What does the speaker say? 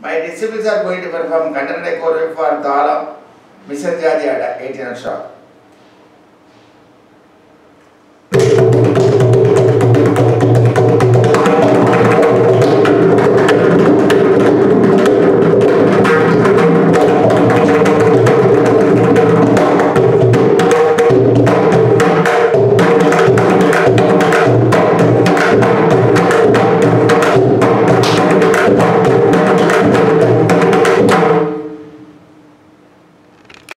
My disciples are going to perform contemporary choreography for Talam, Mr. Jadi at 18 shop.